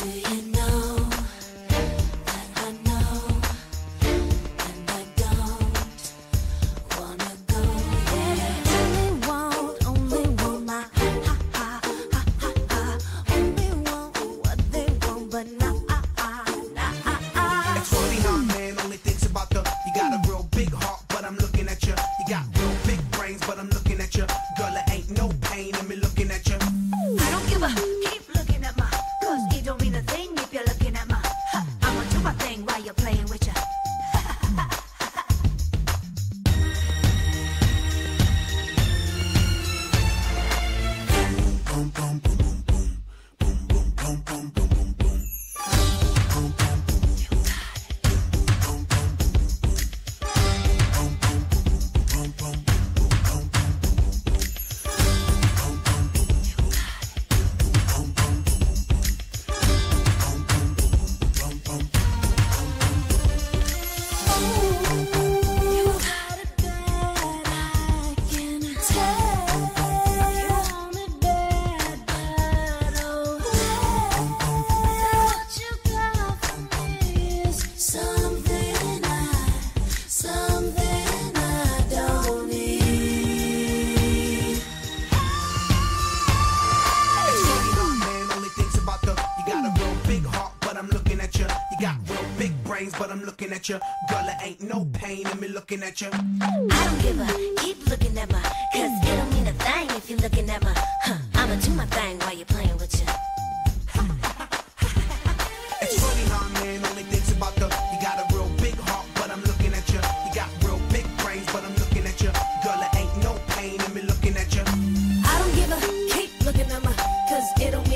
Do things, but I'm looking at you. Girl, there ain't no pain in me looking at you. I don't give a keep looking at my, cause it don't mean a thing if you're looking at me. huh. I'ma do my thing while you're playing with you. it's funny how man only thinks about the, you got a real big heart, but I'm looking at you. You got real big brains, but I'm looking at you. Girl, there ain't no pain in me looking at you. I don't give a keep looking at my, cause it don't